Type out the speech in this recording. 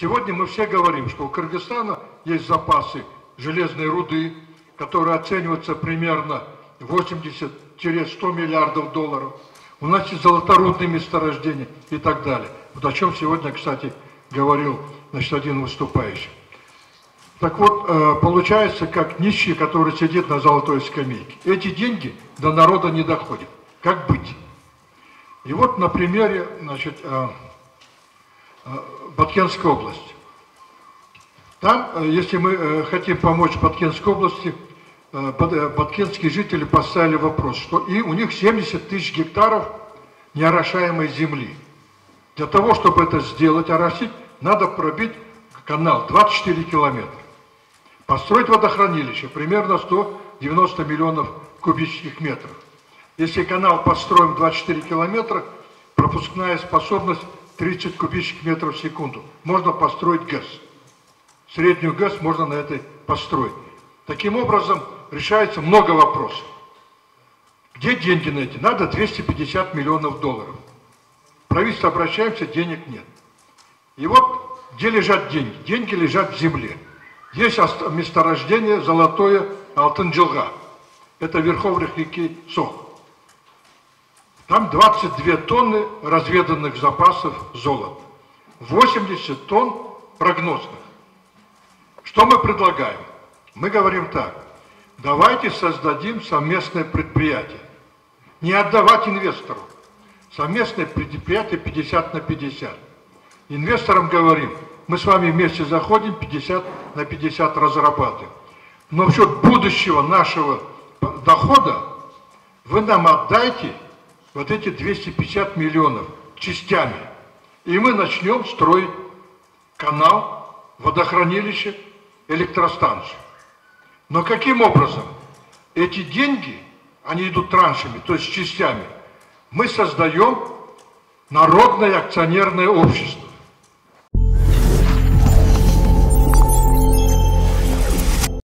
Сегодня мы все говорим, что у Кыргызстана есть запасы железной руды, которые оцениваются примерно 80-100 миллиардов долларов. У нас есть золоторудные месторождения и так далее. Вот о чем сегодня, кстати, говорил значит, один выступающий. Так вот, э, получается, как нищий, который сидит на золотой скамейке. Эти деньги до народа не доходят. Как быть? И вот на примере, значит, э, э, Баткенской области. Там, если мы хотим помочь Баткенской области, баткенские жители поставили вопрос, что и у них 70 тысяч гектаров неорошаемой земли. Для того, чтобы это сделать, оросить, надо пробить канал 24 километра. Построить водохранилище примерно 190 миллионов кубических метров. Если канал построим 24 километра, пропускная способность 30 кубических метров в секунду. Можно построить ГЭС. Среднюю ГЭС можно на этой построить. Таким образом, решается много вопросов. Где деньги на эти? Надо 250 миллионов долларов. Правительство обращаемся, денег нет. И вот где лежат деньги? Деньги лежат в земле. Есть месторождение золотое Алтынжилга. Это верховьях реки Сох. Там 22 тонны разведанных запасов золота. 80 тонн прогнозных. Что мы предлагаем? Мы говорим так. Давайте создадим совместное предприятие. Не отдавать инвестору. Совместное предприятие 50 на 50. Инвесторам говорим – мы с вами вместе заходим, 50 на 50 разрабатываем. Но в счет будущего нашего дохода вы нам отдайте вот эти 250 миллионов частями. И мы начнем строить канал, водохранилище, электростанцию. Но каким образом? Эти деньги, они идут траншами, то есть частями. Мы создаем народное акционерное общество